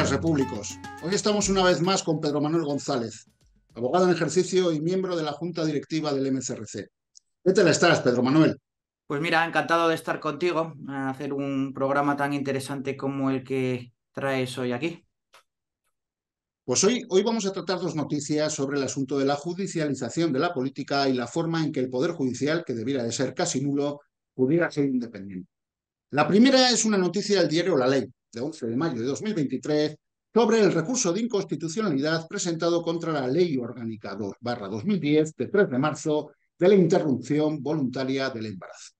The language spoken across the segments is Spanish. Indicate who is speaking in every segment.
Speaker 1: Días, repúblicos. Hoy estamos una vez más con Pedro Manuel González, abogado en ejercicio y miembro de la Junta Directiva del MCRC. ¿Qué tal estás, Pedro Manuel?
Speaker 2: Pues mira, encantado de estar contigo, a hacer un programa tan interesante como el que traes hoy aquí.
Speaker 1: Pues hoy, hoy vamos a tratar dos noticias sobre el asunto de la judicialización de la política y la forma en que el Poder Judicial, que debiera de ser casi nulo, pudiera ser independiente. La primera es una noticia del diario La Ley, de 11 de mayo de 2023 sobre el recurso de inconstitucionalidad presentado contra la Ley Orgánica 2-2010 de 3 de marzo de la interrupción voluntaria del embarazo.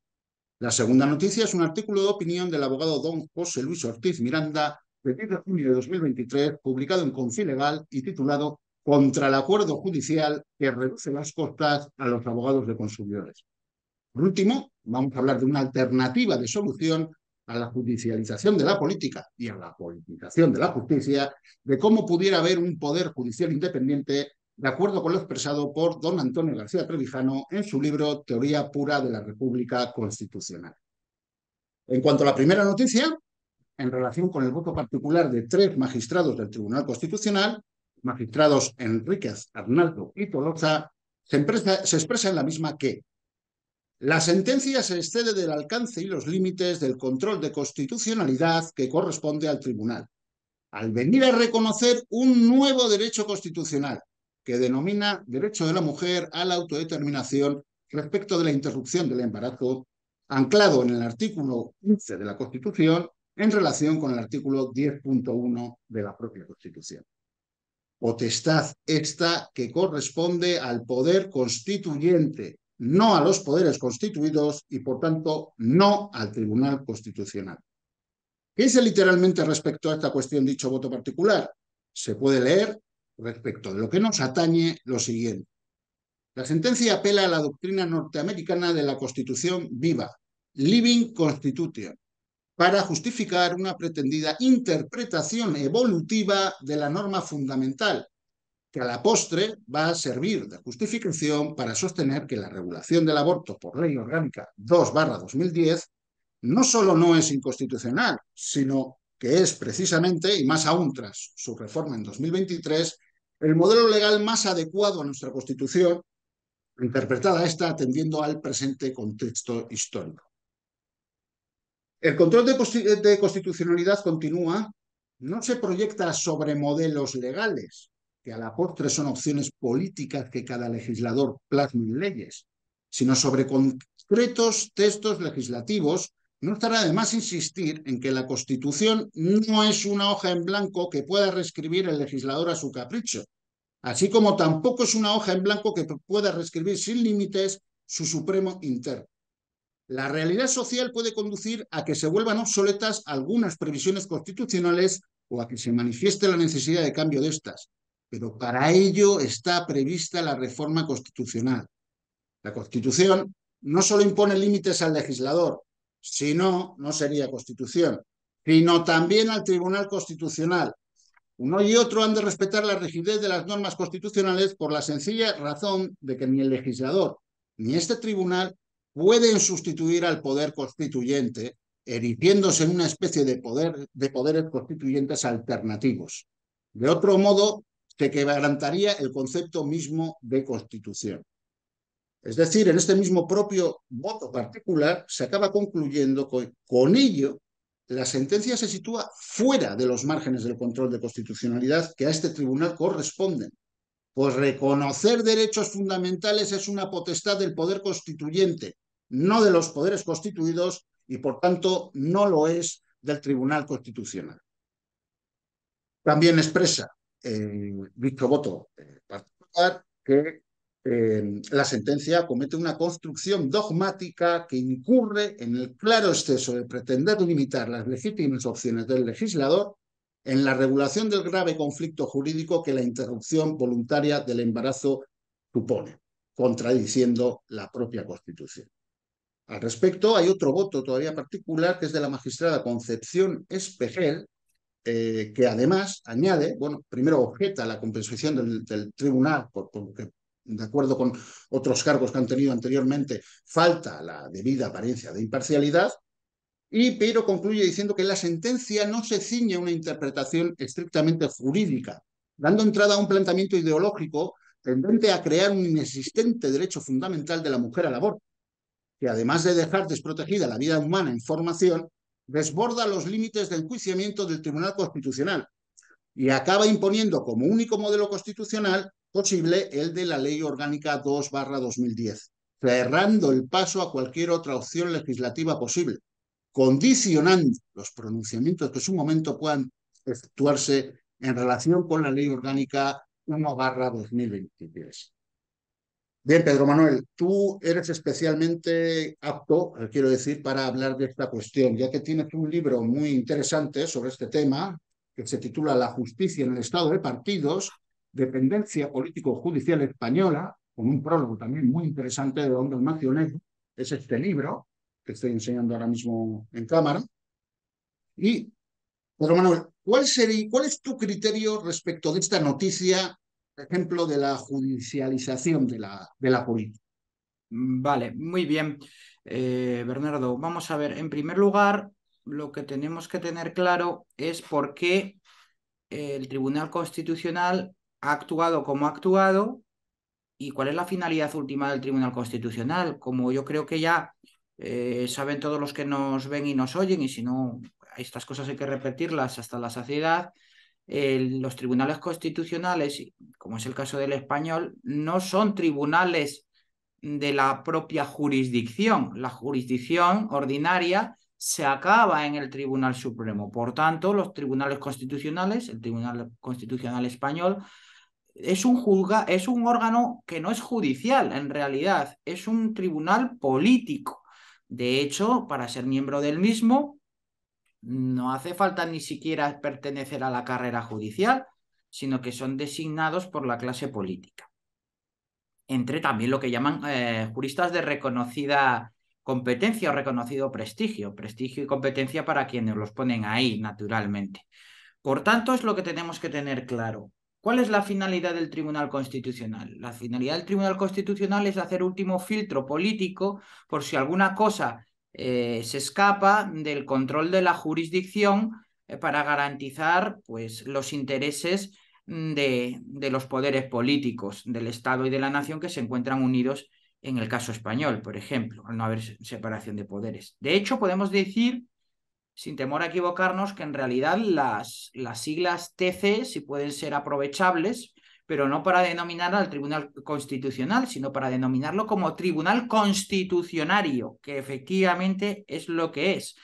Speaker 1: La segunda noticia es un artículo de opinión del abogado don José Luis Ortiz Miranda de 10 de junio de 2023, publicado en Confilegal y titulado Contra el acuerdo judicial que reduce las costas a los abogados de consumidores. Por último, vamos a hablar de una alternativa de solución a la judicialización de la política y a la politización de la justicia, de cómo pudiera haber un poder judicial independiente, de acuerdo con lo expresado por don Antonio García Trevijano en su libro Teoría Pura de la República Constitucional. En cuanto a la primera noticia, en relación con el voto particular de tres magistrados del Tribunal Constitucional, magistrados Enríquez, Arnaldo y Tolosa, se, se expresa en la misma que la sentencia se excede del alcance y los límites del control de constitucionalidad que corresponde al tribunal, al venir a reconocer un nuevo derecho constitucional que denomina derecho de la mujer a la autodeterminación respecto de la interrupción del embarazo, anclado en el artículo 15 de la Constitución en relación con el artículo 10.1 de la propia Constitución. Potestad esta que corresponde al poder constituyente no a los poderes constituidos y, por tanto, no al Tribunal Constitucional. ¿Qué dice literalmente respecto a esta cuestión dicho voto particular? Se puede leer respecto de lo que nos atañe lo siguiente. La sentencia apela a la doctrina norteamericana de la Constitución viva, Living Constitution, para justificar una pretendida interpretación evolutiva de la norma fundamental, que a la postre va a servir de justificación para sostener que la regulación del aborto por ley orgánica 2-2010 no solo no es inconstitucional, sino que es precisamente, y más aún tras su reforma en 2023, el modelo legal más adecuado a nuestra Constitución, interpretada esta atendiendo al presente contexto histórico. El control de, constitucionalidad continúa, no se proyecta sobre modelos legales, que a la postre son opciones políticas que cada legislador plasma en leyes, sino sobre concretos textos legislativos, no estará de más insistir en que la Constitución no es una hoja en blanco que pueda reescribir el legislador a su capricho, así como tampoco es una hoja en blanco que pueda reescribir sin límites su supremo interno. La realidad social puede conducir a que se vuelvan obsoletas algunas previsiones constitucionales o a que se manifieste la necesidad de cambio de estas, pero para ello está prevista la reforma constitucional. La Constitución no solo impone límites al legislador, sino no sería Constitución, sino también al Tribunal Constitucional. Uno y otro han de respetar la rigidez de las normas constitucionales por la sencilla razón de que ni el legislador ni este tribunal pueden sustituir al poder constituyente, erigiéndose en una especie de, poder, de poderes constituyentes alternativos. De otro modo, que quebrantaría el concepto mismo de constitución. Es decir, en este mismo propio voto particular se acaba concluyendo que con ello la sentencia se sitúa fuera de los márgenes del control de constitucionalidad que a este tribunal corresponden, pues reconocer derechos fundamentales es una potestad del poder constituyente, no de los poderes constituidos y por tanto no lo es del Tribunal Constitucional. También expresa dicho voto eh, particular que eh, la sentencia comete una construcción dogmática que incurre en el claro exceso de pretender limitar las legítimas opciones del legislador en la regulación del grave conflicto jurídico que la interrupción voluntaria del embarazo supone, contradiciendo la propia Constitución. Al respecto, hay otro voto todavía particular que es de la magistrada Concepción Espejel, eh, que además añade, bueno, primero objeta la compensación del, tribunal, porque de acuerdo con otros cargos que han tenido anteriormente, falta la debida apariencia de imparcialidad, Y pero concluye diciendo que la sentencia no se ciñe a una interpretación estrictamente jurídica, dando entrada a un planteamiento ideológico tendente a crear un inexistente derecho fundamental de la mujer al aborto, que además de dejar desprotegida la vida humana en formación, desborda los límites de enjuiciamiento del Tribunal Constitucional y acaba imponiendo como único modelo constitucional posible el de la Ley Orgánica 2-2010, cerrando el paso a cualquier otra opción legislativa posible, condicionando los pronunciamientos que en su momento puedan efectuarse en relación con la Ley Orgánica 1-2023. Bien, Pedro Manuel, tú eres especialmente apto, quiero decir, para hablar de esta cuestión, ya que tienes un libro muy interesante sobre este tema, que se titula La justicia en el estado de partidos, dependencia político-judicial española, con un prólogo también muy interesante de Don Ignacio Negro, es este libro que estoy enseñando ahora mismo en cámara. Y, Pedro Manuel, ¿cuál, sería, ¿cuál es tu criterio respecto de esta noticia ejemplo de la judicialización de la, de la política.
Speaker 2: Vale, muy bien. Eh, Bernardo, vamos a ver, en primer lugar, lo que tenemos que tener claro es por qué el Tribunal Constitucional ha actuado como ha actuado y cuál es la finalidad última del Tribunal Constitucional. Como yo creo que ya eh, saben todos los que nos ven y nos oyen, y si no, estas cosas hay que repetirlas hasta la saciedad, los tribunales constitucionales, como es el caso del español, no son tribunales de la propia jurisdicción. La jurisdicción ordinaria se acaba en el Tribunal Supremo. Por tanto, los tribunales constitucionales, el Tribunal Constitucional Español, es un, órgano que no es judicial en realidad, es un tribunal político. De hecho, para ser miembro del mismo, no hace falta ni siquiera pertenecer a la carrera judicial, sino que son designados por la clase política. Entre también lo que llaman eh, juristas de reconocida competencia o reconocido prestigio, prestigio y competencia para quienes los ponen ahí, naturalmente. Por tanto, es lo que tenemos que tener claro. ¿Cuál es la finalidad del Tribunal Constitucional? La finalidad del Tribunal Constitucional es hacer último filtro político por si alguna cosa eh, se escapa del control de la jurisdicción eh, para garantizar pues, los intereses mm, de, de, los poderes políticos del Estado y de la nación que se encuentran unidos en el caso español, por ejemplo, al no haber separación de poderes. De hecho, podemos decir, sin temor a equivocarnos, que en realidad las, las siglas TC, si pueden ser aprovechables, pero no para denominar al Tribunal Constitucional, sino para denominarlo como Tribunal Constitucionario, que efectivamente es lo que es,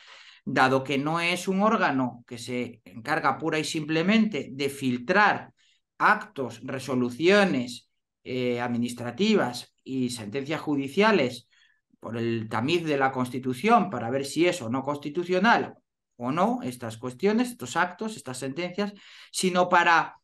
Speaker 2: dado que no es un órgano que se encarga pura y simplemente de filtrar actos, resoluciones eh, administrativas y sentencias judiciales por el tamiz de la Constitución para ver si es o no constitucional o no estas cuestiones, estos actos, estas sentencias, sino para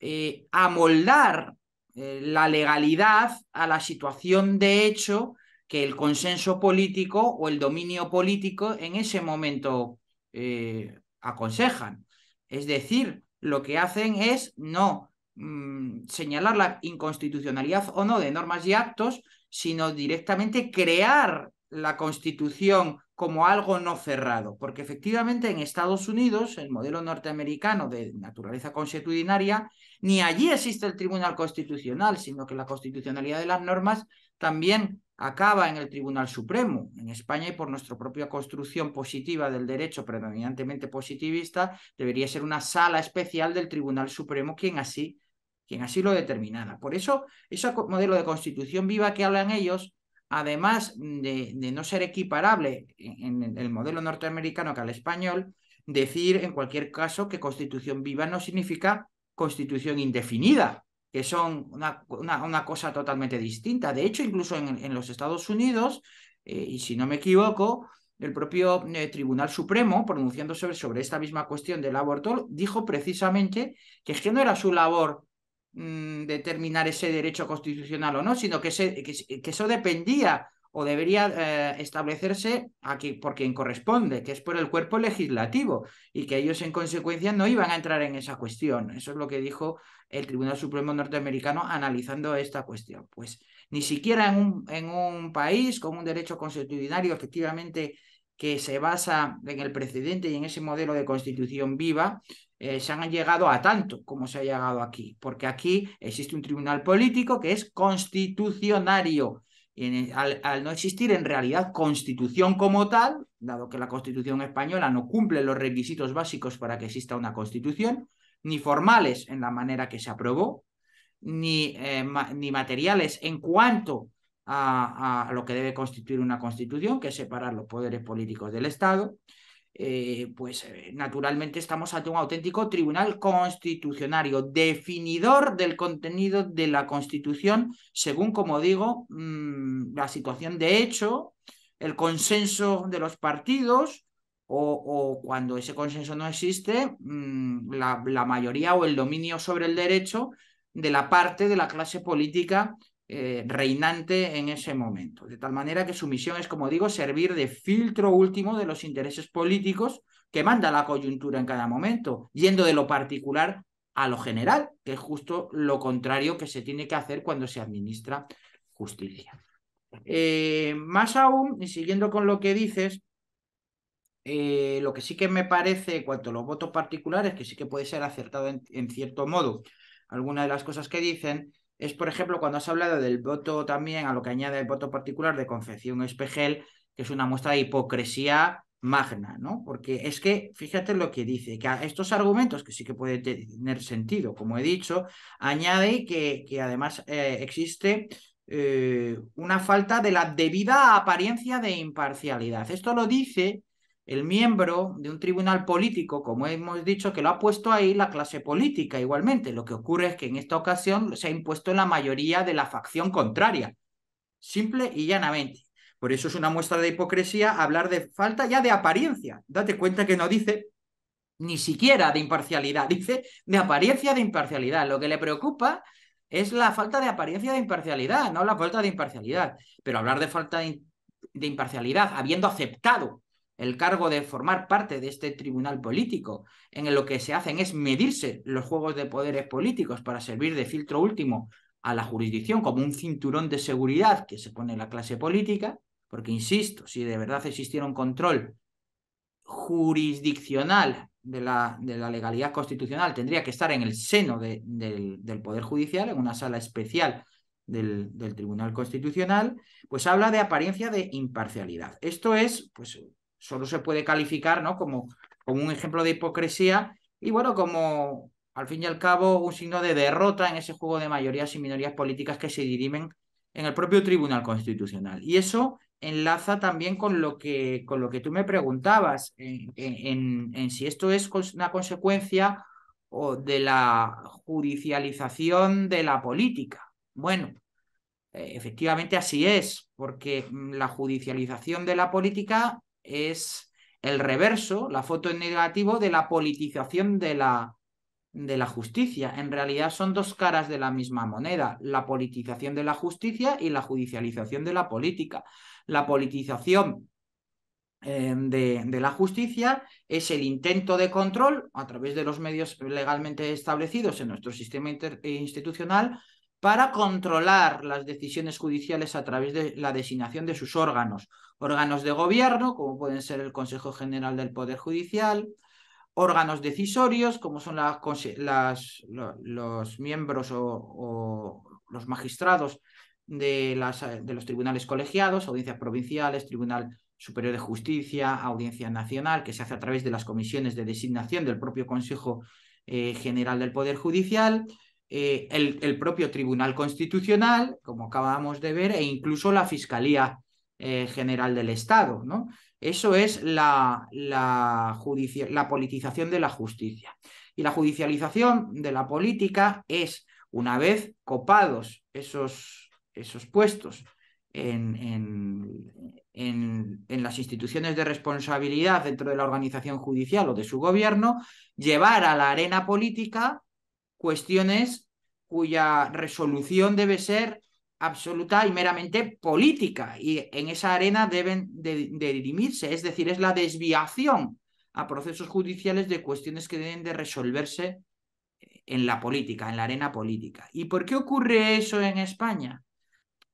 Speaker 2: eh, amoldar eh, la legalidad a la situación de hecho que el consenso político o el dominio político en ese momento eh, aconsejan. Es decir, lo que hacen es no mm, señalar la inconstitucionalidad o no de normas y actos, sino directamente crear la constitución como algo no cerrado, porque efectivamente en Estados Unidos, el modelo norteamericano de naturaleza consuetudinaria, ni allí existe el Tribunal Constitucional, sino que la constitucionalidad de las normas también acaba en el Tribunal Supremo. En España y por nuestra propia construcción positiva del derecho predominantemente positivista, debería ser una sala especial del Tribunal Supremo quien así, quien así lo determinara. Por eso, ese modelo de constitución viva que hablan ellos además de, no ser equiparable en, el modelo norteamericano que al español, decir en cualquier caso que constitución viva no significa constitución indefinida, que son una, una, cosa totalmente distinta. De hecho, incluso en, los Estados Unidos, eh, y si no me equivoco, el propio eh, Tribunal Supremo, pronunciándose sobre esta misma cuestión del aborto, dijo precisamente que es que no era su labor Mm, determinar ese derecho constitucional o no, sino que, que, eso dependía o debería eh, establecerse aquí por quien corresponde, que es por el cuerpo legislativo, y que ellos en consecuencia no iban a entrar en esa cuestión. Eso es lo que dijo el Tribunal Supremo norteamericano analizando esta cuestión. Pues ni siquiera en un, en un país con un derecho constitucional efectivamente que se basa en el precedente y en ese modelo de constitución viva, eh, se han llegado a tanto como se ha llegado aquí, porque aquí existe un tribunal político que es constitucionario. Y al, no existir en realidad constitución como tal, dado que la constitución española no cumple los requisitos básicos para que exista una constitución, ni formales en la manera que se aprobó, ni, eh, ni materiales en cuanto a, a, lo que debe constituir una constitución, que es separar los poderes políticos del Estado, eh, pues eh, naturalmente estamos ante un auténtico tribunal constitucionario, definidor del contenido de la Constitución, según, como digo, mmm, la situación de hecho, el consenso de los partidos o, cuando ese consenso no existe, la, la mayoría o el dominio sobre el derecho de la parte de la clase política eh, reinante en ese momento. De tal manera que su misión es, como digo, servir de filtro último de los intereses políticos que manda la coyuntura en cada momento, yendo de lo particular a lo general, que es justo lo contrario que se tiene que hacer cuando se administra justicia. Eh, más aún, y siguiendo con lo que dices, eh, lo que sí que me parece, cuanto a los votos particulares, que sí que puede ser acertado en, en cierto modo, alguna de las cosas que dicen, es, por ejemplo, cuando has hablado del voto también, a lo que añade el voto particular de Concepción Espejel, que es una muestra de hipocresía magna, ¿no? Porque es que, fíjate lo que dice, que a estos argumentos, que sí que puede tener sentido, como he dicho, añade que, que además eh, existe eh, una falta de la debida apariencia de imparcialidad. Esto lo dice el miembro de un tribunal político, como hemos dicho, que lo ha puesto ahí la clase política igualmente. Lo que ocurre es que en esta ocasión se ha impuesto la mayoría de la facción contraria, simple y llanamente. Por eso es una muestra de hipocresía hablar de falta ya de apariencia. Date cuenta que no dice ni siquiera de imparcialidad, dice de apariencia de imparcialidad. Lo que le preocupa es la falta de apariencia de imparcialidad, no la falta de imparcialidad. Pero hablar de falta de, de imparcialidad, habiendo aceptado el cargo de formar parte de este tribunal político, en lo que se hacen es medirse los juegos de poderes políticos para servir de filtro último a la jurisdicción como un cinturón de seguridad que se pone la clase política, porque insisto, si de verdad existiera un control jurisdiccional de la, de la legalidad constitucional, tendría que estar en el seno de, de, del Poder Judicial, en una sala especial del, del, Tribunal Constitucional, pues habla de apariencia de imparcialidad. Esto es, pues, solo se puede calificar ¿no? como, como un ejemplo de hipocresía y bueno, como al fin y al cabo un signo de derrota en ese juego de mayorías y minorías políticas que se dirimen en el propio Tribunal Constitucional. Y eso enlaza también con lo que, con lo que tú me preguntabas, en, en, si esto es una consecuencia o de la judicialización de la política. Bueno, efectivamente así es, porque la judicialización de la política es el reverso, la foto en negativo de la politización de la, de la justicia. En realidad son dos caras de la misma moneda, la politización de la justicia y la judicialización de la política. La politización eh, de, de, la justicia es el intento de control a través de los medios legalmente establecidos en nuestro sistema institucional para controlar las decisiones judiciales a través de la designación de sus órganos, órganos de gobierno, como pueden ser el Consejo General del Poder Judicial, órganos decisorios, como son los miembros o, los magistrados de los tribunales colegiados, audiencias provinciales, Tribunal Superior de Justicia, Audiencia Nacional, que se hace a través de las comisiones de designación del propio Consejo eh, General del Poder Judicial, eh, el, el, propio Tribunal Constitucional, como acabamos de ver, e incluso la Fiscalía eh, General del Estado. ¿no? Eso es la, la, la politización de la justicia. Y la judicialización de la política es, una vez copados esos, esos puestos en, en, en, en, las instituciones de responsabilidad dentro de la organización judicial o de su gobierno, llevar a la arena política cuestiones cuya resolución debe ser absoluta y meramente política y en esa arena deben de, dirimirse, es decir, es la desviación a procesos judiciales de cuestiones que deben de resolverse en la política, en la arena política. ¿Y por qué ocurre eso en España?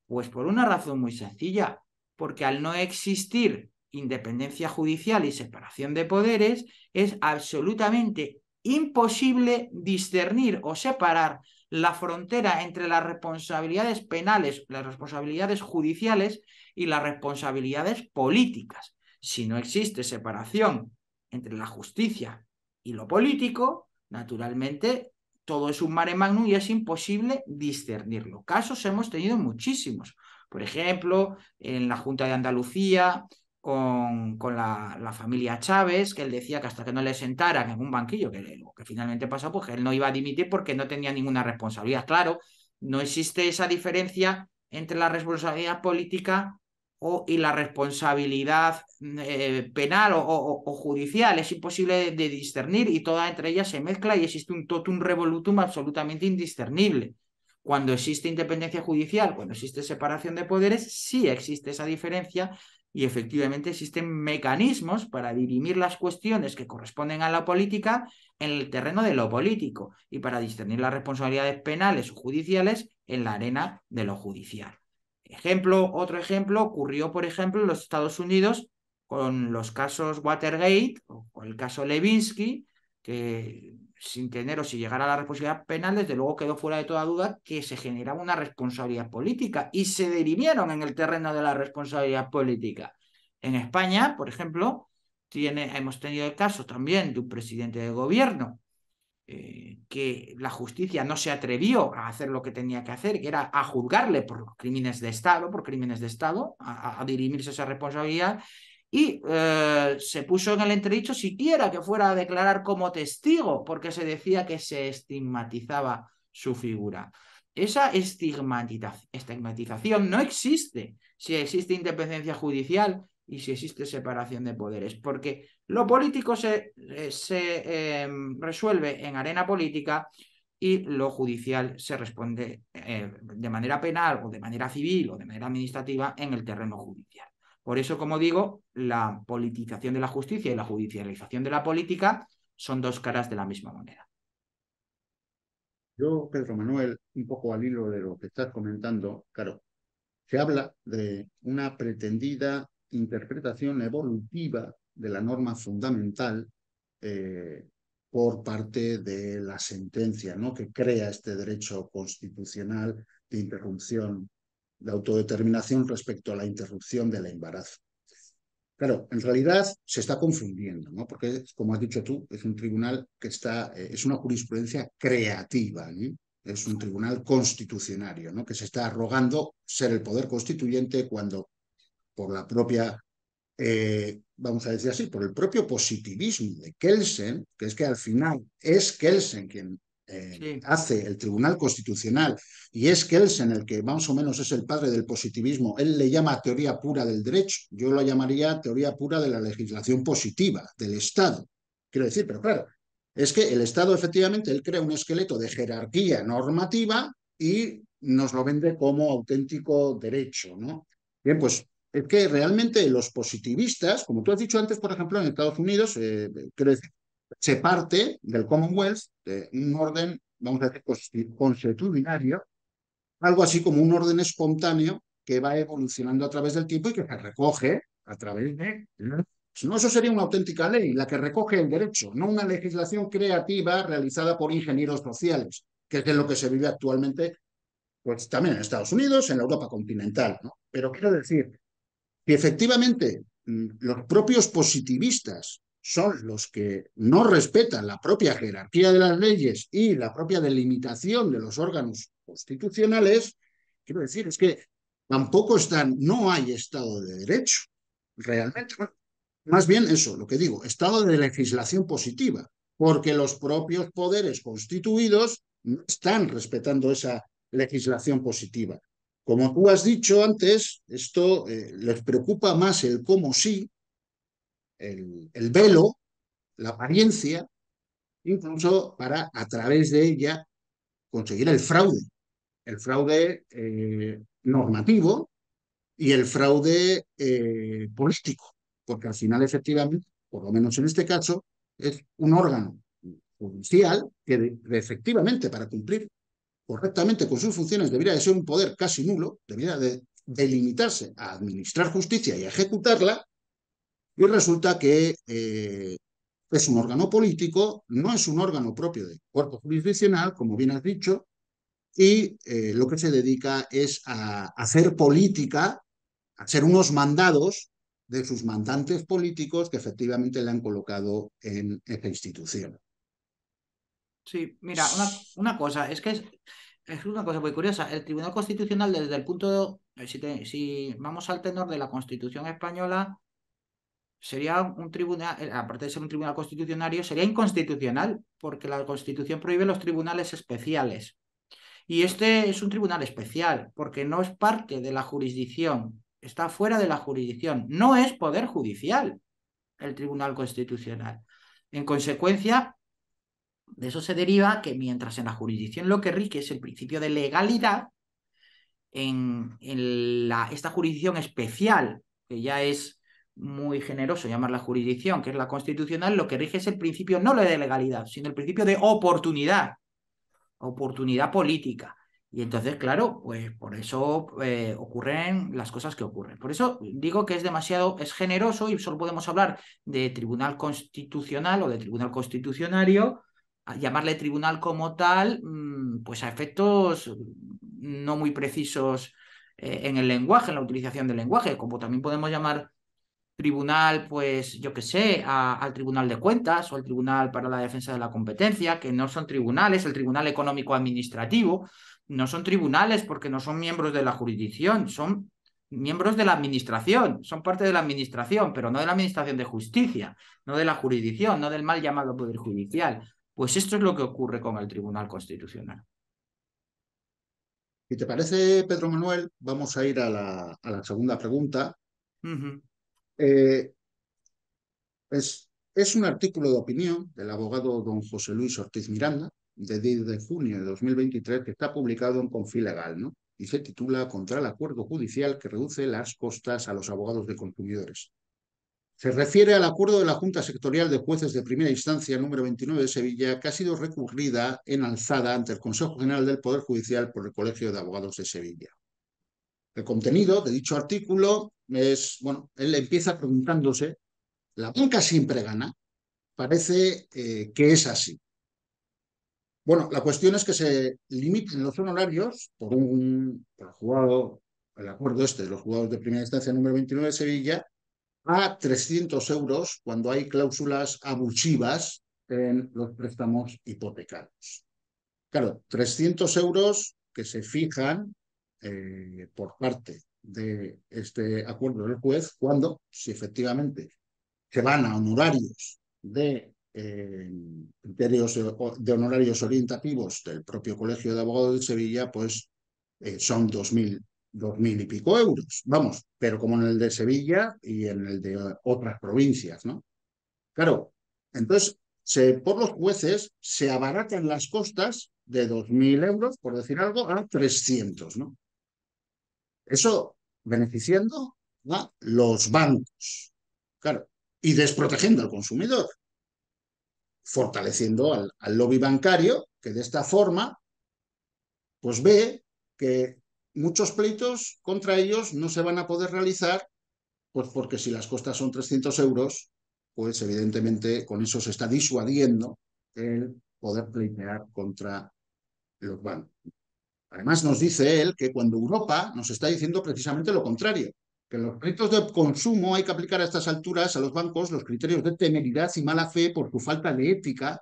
Speaker 2: Pues por una razón muy sencilla, porque al no existir independencia judicial y separación de poderes, es absolutamente imposible discernir o separar la frontera entre las responsabilidades penales, las responsabilidades judiciales y las responsabilidades políticas. Si no existe separación entre la justicia y lo político, naturalmente todo es un mare magnum y es imposible discernirlo. Casos hemos tenido muchísimos. Por ejemplo, en la Junta de Andalucía, con, con la, familia Chávez, que él decía que hasta que no le sentaran en un banquillo, que que finalmente pasó, pues él no iba a dimitir porque no tenía ninguna responsabilidad. Claro, no existe esa diferencia entre la responsabilidad política o, y la responsabilidad eh, penal o, judicial. Es imposible de, discernir y toda entre ellas se mezcla y existe un totum revolutum absolutamente indiscernible. Cuando existe independencia judicial, cuando existe separación de poderes, sí existe esa diferencia y efectivamente existen mecanismos para dirimir las cuestiones que corresponden a la política en el terreno de lo político y para discernir las responsabilidades penales o judiciales en la arena de lo judicial. Ejemplo, otro ejemplo ocurrió, por ejemplo, en los Estados Unidos con los casos Watergate o el caso Levinsky, que sin tener o sin llegar a la responsabilidad penal, desde luego quedó fuera de toda duda que se generaba una responsabilidad política y se dirimieron en el terreno de la responsabilidad política. En España, por ejemplo, tiene, hemos tenido el caso también de un presidente de gobierno eh, que la justicia no se atrevió a hacer lo que tenía que hacer, que era a juzgarle por crímenes de Estado, por crímenes de Estado, a, dirimirse esa responsabilidad, y eh, se puso en el entredicho siquiera que fuera a declarar como testigo, porque se decía que se estigmatizaba su figura. Esa estigmatización no existe si existe independencia judicial y si existe separación de poderes, porque lo político se, eh, se em, resuelve en arena política y lo judicial se responde eh, de manera penal o de manera civil o de manera administrativa en el terreno judicial. Por eso, como digo, la politización de la justicia y la judicialización de la política son dos caras de la misma moneda.
Speaker 1: Yo, Pedro Manuel, un poco al hilo de lo que estás comentando, claro, se habla de una pretendida interpretación evolutiva de la norma fundamental eh, por parte de la sentencia ¿no? que crea este derecho constitucional de interrupción de autodeterminación respecto a la interrupción del embarazo. Claro, en realidad se está confundiendo, ¿no? Porque, como has dicho tú, es un tribunal que está, eh, es una jurisprudencia creativa, es un tribunal constitucionario, ¿no? Que se está arrogando ser el poder constituyente cuando por la propia, eh, vamos a decir así, por el propio positivismo de Kelsen, que es que al final es Kelsen quien eh, hace el Tribunal Constitucional y es Kelsen el que más o menos es el padre del positivismo, él le llama teoría pura del derecho, yo lo llamaría teoría pura de la legislación positiva del Estado. Quiero decir, pero claro, es que el Estado efectivamente, él crea un esqueleto de jerarquía normativa y nos lo vende como auténtico derecho, ¿no? Bien, pues es que realmente los positivistas, como tú has dicho antes, por ejemplo, en Estados Unidos, eh, se parte del Commonwealth, de un orden, vamos a decir, consuetudinario, algo así como un orden espontáneo que va evolucionando a través del tiempo y que se recoge a través de... No, eso sería una auténtica ley, la que recoge el derecho, no una legislación creativa realizada por ingenieros sociales, que es de lo que se vive actualmente, pues también en Estados Unidos, en la Europa continental. Pero quiero decir, y efectivamente mm, los propios positivistas son los que no respetan la propia jerarquía de las leyes y la propia delimitación de los órganos constitucionales, quiero decir, es que tampoco están, no hay Estado de Derecho, realmente. más bien eso, lo que digo, Estado de legislación positiva, porque los propios poderes constituidos no están respetando esa legislación positiva. Como tú has dicho antes, esto eh, les preocupa más el cómo sí, el, velo, la apariencia, incluso para a través de ella conseguir el fraude, el fraude eh, normativo y el fraude eh, político, porque al final efectivamente, por lo menos en este caso, es un órgano judicial que efectivamente para cumplir correctamente con sus funciones debería de ser un poder casi nulo, debería de delimitarse a administrar justicia y a ejecutarla, Y resulta que eh, es un órgano político, no es un órgano propio del cuerpo jurisdiccional, como bien has dicho, y eh, lo que se dedica es a hacer política, a hacer unos mandados de sus mandantes políticos que efectivamente le han colocado en esa institución.
Speaker 2: Sí, mira, una, cosa, es que es, una cosa muy curiosa. El Tribunal Constitucional, desde el punto, de, si vamos al tenor de la Constitución española, sería un tribunal, eh, aparte de ser un tribunal constitucionario, sería inconstitucional, porque la Constitución prohíbe los tribunales especiales. Y este es un tribunal especial, porque no es parte de la jurisdicción, está fuera de la jurisdicción, no es poder judicial el Tribunal Constitucional. En consecuencia, de eso se deriva que mientras en la jurisdicción lo que rige es el principio de legalidad, en, en la, esta jurisdicción especial, que ya es muy generoso llamarla jurisdicción, que es la constitucional, lo que rige es el principio no de legalidad, sino el principio de oportunidad, oportunidad política. Y entonces, claro, pues por eso eh, ocurren las cosas que ocurren. Por eso digo que es demasiado, es generoso y solo podemos hablar de tribunal constitucional o de tribunal constitucionario, llamarle tribunal como tal, mm, pues a efectos no muy precisos eh, en el lenguaje, en la utilización del lenguaje, como también podemos llamar tribunal, pues yo qué sé, al Tribunal de Cuentas o al Tribunal para la Defensa de la Competencia, que no son tribunales, el Tribunal Económico Administrativo, no son tribunales porque no son miembros de la jurisdicción, son miembros de la administración, son parte de la administración, pero no de la administración de justicia, no de la jurisdicción, no del mal llamado Poder Judicial. Pues esto es lo que ocurre con el Tribunal Constitucional.
Speaker 1: Si te parece, Pedro Manuel, vamos a ir a la, a la segunda pregunta, eh, es, es, un artículo de opinión del abogado don José Luis Ortiz Miranda, de 10 de junio de 2023, que está publicado en Confilegal, ¿no? Y se titula Contra el acuerdo judicial que reduce las costas a los abogados de consumidores. Se refiere al acuerdo de la Junta Sectorial de Jueces de Primera Instancia número 29 de Sevilla, que ha sido recurrida en alzada ante el Consejo General del Poder Judicial por el Colegio de Abogados de Sevilla. El contenido de dicho artículo es, bueno, él empieza preguntándose, ¿la banca siempre gana? Parece eh, que es así. Bueno, la cuestión es que se limiten los honorarios por un por el juzgado, el acuerdo este de los juzgados de primera instancia número 29 de Sevilla, a 300 euros cuando hay cláusulas abusivas en los préstamos hipotecarios. Claro, 300 euros que se fijan eh, por parte de este acuerdo del juez cuando, si efectivamente se van a honorarios de eh, criterios de honorarios orientativos del propio Colegio de Abogados de Sevilla, pues eh, son dos mil, dos mil y pico euros. Vamos, pero como en el de Sevilla y en el de otras provincias, ¿no? Claro, entonces se, por los jueces se abaratan las costas de dos mil euros, por decir algo, a 300, ¿no? Eso beneficiando a los bancos, claro, y desprotegiendo al consumidor, fortaleciendo al, lobby bancario, que de esta forma, pues ve que muchos pleitos contra ellos no se van a poder realizar, pues porque si las costas son 300 euros, pues evidentemente con eso se está disuadiendo el poder pleitear contra los bancos. Además, nos dice él que cuando Europa nos está diciendo precisamente lo contrario, que los créditos de consumo hay que aplicar a estas alturas a los bancos los criterios de temeridad y mala fe por su falta de ética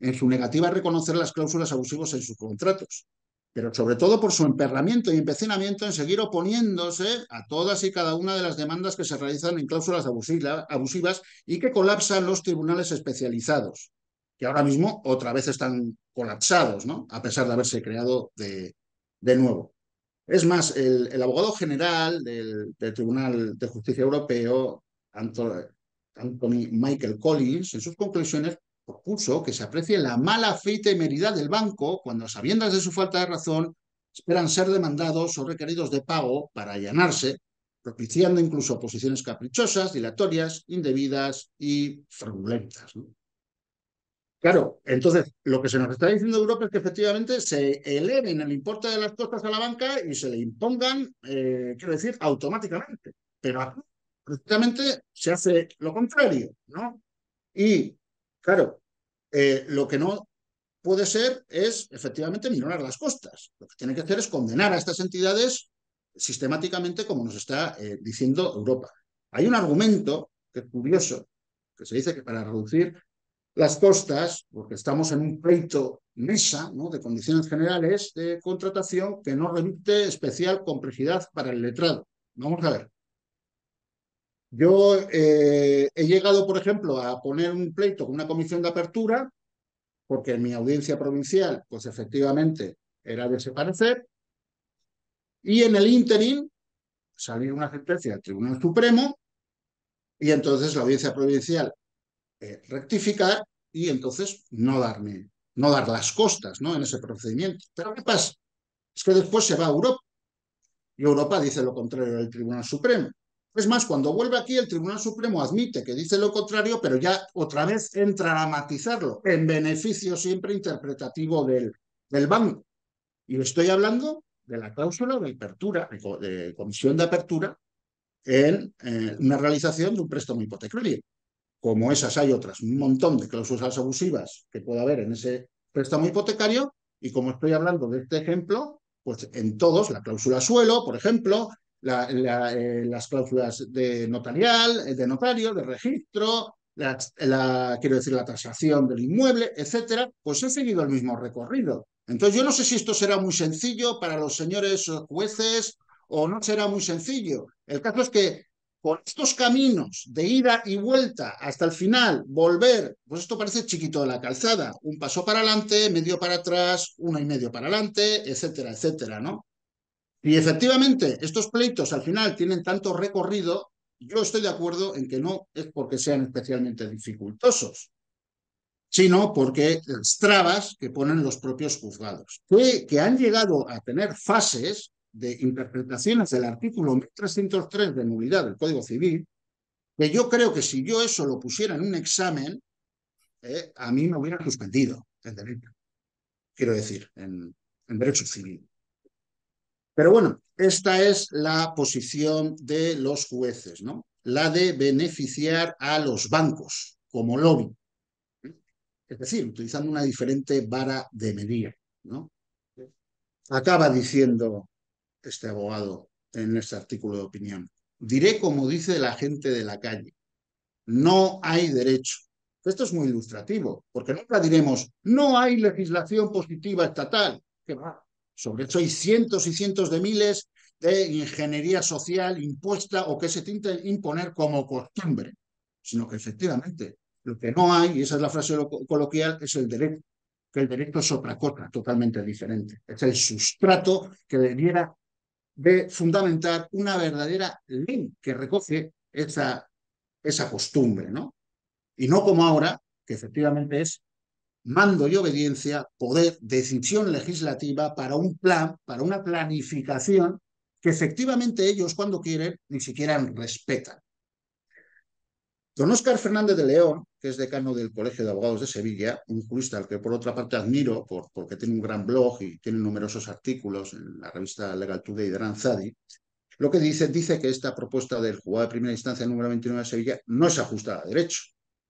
Speaker 1: en su negativa a reconocer las cláusulas abusivas en sus contratos, pero sobre todo por su emperramiento y empecinamiento en seguir oponiéndose a todas y cada una de las demandas que se realizan en cláusulas abusivas y que colapsan los tribunales especializados, que ahora mismo otra vez están colapsados, ¿no? a pesar de haberse creado de, de nuevo. Es más, el, abogado general del, Tribunal de Justicia Europeo, Anthony Michael Collins, en sus conclusiones propuso que se aprecie la mala fe y temeridad del banco cuando, a sabiendas de su falta de razón, esperan ser demandados o requeridos de pago para allanarse, propiciando incluso posiciones caprichosas, dilatorias, indebidas y fraudulentas. Claro, entonces lo que se nos está diciendo Europa es que efectivamente se eleven el importe de las costas a la banca y se le impongan, eh, quiero decir, automáticamente. Pero aquí precisamente se hace lo contrario, ¿no? Y, claro, eh, lo que no puede ser es efectivamente minorar las costas. Lo que tiene que hacer es condenar a estas entidades sistemáticamente, como nos está eh, diciendo Europa. Hay un argumento que es curioso, que se dice que para reducir las costas, porque estamos en un pleito mesa ¿no? de condiciones generales de contratación que no remite especial complejidad para el letrado. Vamos a ver. Yo eh, he llegado, por ejemplo, a poner un pleito con una comisión de apertura, porque en mi audiencia provincial, pues efectivamente era de ese parecer, y en el interim salió una sentencia del Tribunal Supremo, y entonces la audiencia provincial eh, rectificar y entonces no darme, no dar las costas ¿no? en ese procedimiento. Pero ¿qué pasa? Es que después se va a Europa y Europa dice lo contrario del Tribunal Supremo. Es más, cuando vuelve aquí, el Tribunal Supremo admite que dice lo contrario, pero ya otra vez entra a matizarlo, en beneficio siempre interpretativo del, del banco. Y estoy hablando de la cláusula de apertura, de comisión de apertura, en eh, una realización de un préstamo hipotecario. Como esas hay otras, un montón de cláusulas abusivas que puede haber en ese préstamo hipotecario, y como estoy hablando de este ejemplo, pues en todos, la cláusula suelo, por ejemplo, eh, las cláusulas de notarial, eh, de notario, de registro, la, quiero decir, la tasación del inmueble, etcétera, pues he seguido el mismo recorrido. Entonces, yo no sé si esto será muy sencillo para los señores jueces o no será muy sencillo. El caso es que con estos caminos de ida y vuelta hasta el final, volver, pues esto parece chiquito de la calzada, un paso para adelante, medio para atrás, uno y medio para adelante, etcétera, etcétera, ¿no? Y efectivamente, estos pleitos al final tienen tanto recorrido, yo estoy de acuerdo en que no es porque sean especialmente dificultosos, sino porque las trabas que ponen los propios juzgados, que, han llegado a tener fases de interpretaciones del artículo 1303 de nulidad del Código Civil, que yo creo que si yo eso lo pusiera en un examen, eh, a mí me hubiera suspendido en derecho, quiero decir, en derecho civil. Pero bueno, esta es la posición de los jueces, ¿no? La de beneficiar a los bancos como lobby. Es decir, utilizando una diferente vara de medida, ¿no? Acaba diciendo este abogado en este artículo de opinión. Diré como dice la gente de la calle. No hay derecho. Esto es muy ilustrativo, porque nunca diremos, no hay legislación positiva estatal. Que va, sobre eso hay cientos y cientos de miles de ingeniería social impuesta o que se intenta imponer como costumbre, sino que efectivamente lo que no hay, y esa es la frase coloquial, es el derecho, que el derecho es otra cosa totalmente diferente. Es el sustrato que debiera de fundamentar una verdadera ley que recoge esa, esa costumbre, ¿no? Y no como ahora, que efectivamente es mando y obediencia, poder, decisión legislativa para un plan, para una planificación que efectivamente ellos cuando quieren ni siquiera respetan. Don Oscar Fernández de León, que es decano del Colegio de Abogados de Sevilla, un jurista al que por otra parte admiro por, porque tiene un gran blog y tiene numerosos artículos en la revista Legal Today de Ranzadi, lo que dice, dice que esta propuesta del juzgado de primera instancia número 29 de Sevilla no es ajustada a derecho,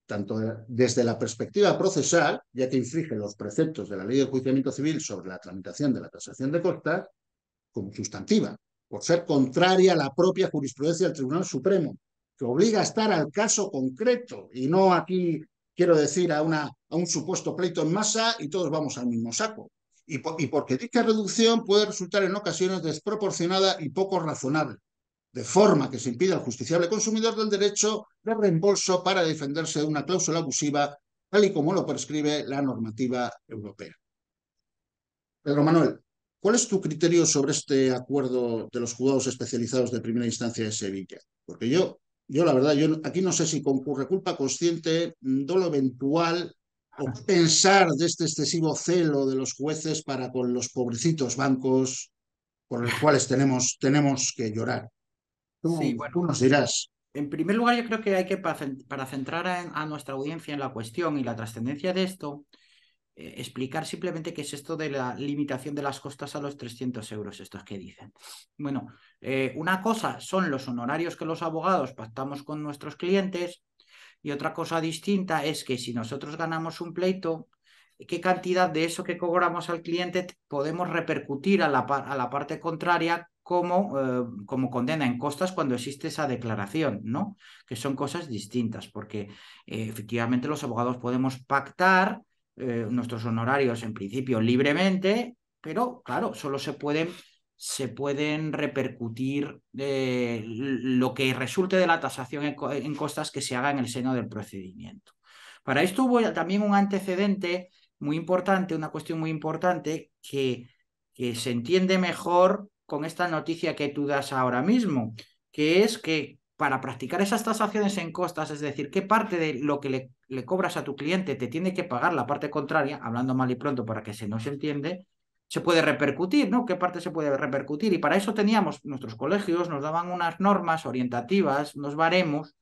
Speaker 1: tanto desde la perspectiva procesal, ya que infringe los preceptos de la Ley de Enjuiciamiento Civil sobre la tramitación de la tasación de costas, como sustantiva, por ser contraria a la propia jurisprudencia del Tribunal Supremo, que obliga a estar al caso concreto y no aquí, quiero decir, a, una, a un supuesto pleito en masa y todos vamos al mismo saco. Y, y porque dicha reducción puede resultar en ocasiones desproporcionada y poco razonable de forma que se impide al justiciable consumidor del derecho de reembolso para defenderse de una cláusula abusiva, tal y como lo prescribe la normativa europea. Pedro Manuel, ¿cuál es tu criterio sobre este acuerdo de los juzgados especializados de primera instancia de Sevilla? Porque yo, yo la verdad, yo aquí no sé si concurre culpa consciente, dolo eventual o pensar de este excesivo celo de los jueces para con los pobrecitos bancos por los cuales tenemos, tenemos que llorar. Sí, bueno, nos dirás.
Speaker 2: En primer lugar, yo creo que hay que, para centrar a, nuestra audiencia en la cuestión y la trascendencia de esto, eh, explicar simplemente qué es esto de la limitación de las costas a los 300 euros, estos que dicen. Bueno, eh, una cosa son los honorarios que los abogados pactamos con nuestros clientes y otra cosa distinta es que si nosotros ganamos un pleito, qué cantidad de eso que cobramos al cliente podemos repercutir a la, parte contraria como, eh, como, condena en costas cuando existe esa declaración, ¿no? Que son cosas distintas, porque efectivamente los abogados podemos pactar eh, nuestros honorarios en principio libremente, pero claro, solo se pueden, se pueden repercutir eh, lo que resulte de la tasación en, costas que se haga en el seno del procedimiento. Para esto hubo también un antecedente muy importante, una cuestión muy importante que, que se entiende mejor con esta noticia que tú das ahora mismo, que es que para practicar esas tasaciones en costas, es decir, qué parte de lo que le, cobras a tu cliente te tiene que pagar la parte contraria, hablando mal y pronto para que se nos entiende, se puede repercutir, ¿no? ¿Qué parte se puede repercutir? Y para eso teníamos, nuestros colegios nos daban unas normas orientativas, unos baremos,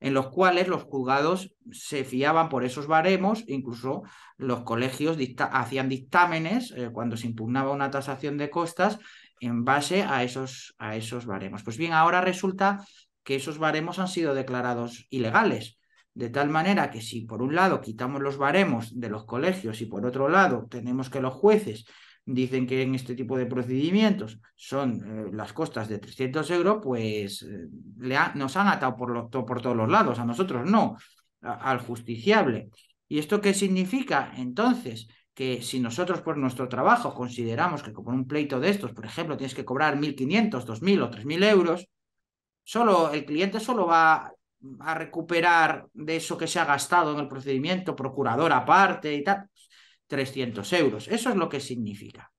Speaker 2: en los cuales los juzgados se fiaban por esos baremos, incluso los colegios hacían dictámenes eh, cuando se impugnaba una tasación de costas en base a esos, a esos baremos. Pues bien, ahora resulta que esos baremos han sido declarados ilegales. De tal manera que si por un lado quitamos los baremos de los colegios y por otro lado tenemos que los jueces dicen que en este tipo de procedimientos son eh, las costas de 300 euros, pues eh, nos han atado por, por, todos los lados, a nosotros no, al justiciable. ¿Y esto qué significa? Entonces, que si nosotros por nuestro trabajo consideramos que como un pleito de estos, por ejemplo, tienes que cobrar 1.500, 2.000 o 3.000 euros, solo el cliente solo va a recuperar de eso que se ha gastado en el procedimiento, procurador aparte y tal, 300 euros. Eso es lo que significa.